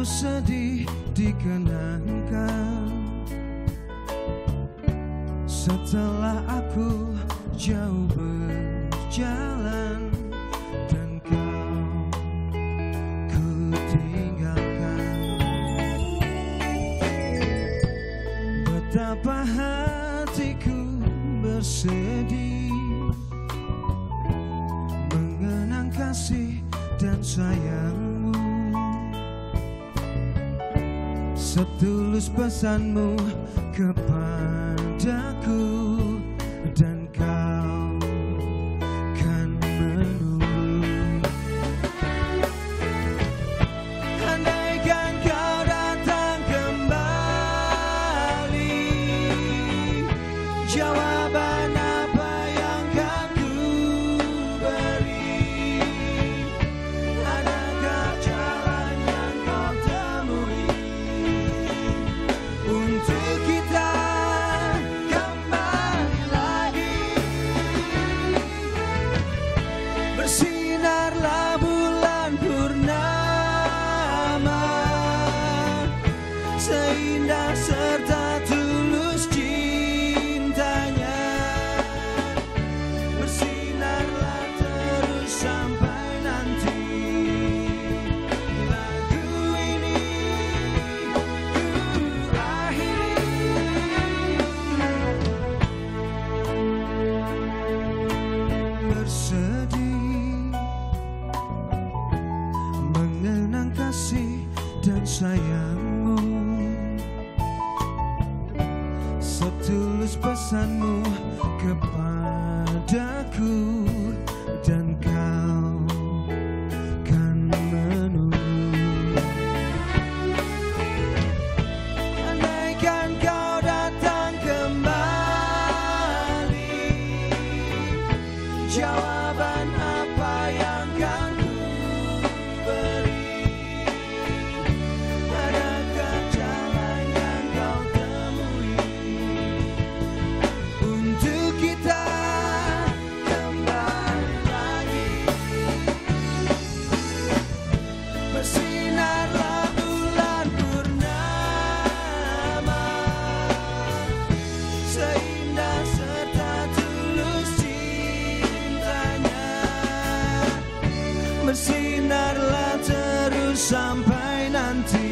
Sedih dikenangkan. Setelah aku jauh berjalan Dan kau ku tinggalkan Betapa hatiku bersedih Mengenang kasih dan sayangmu Setulus pesanmu kepadaku Kasih dan sayangmu. Setulus pesanmu kepadaku Dan kau kan menunggu. Andaikan kau datang kembali Jawaban Bersinarlah terus sampai nanti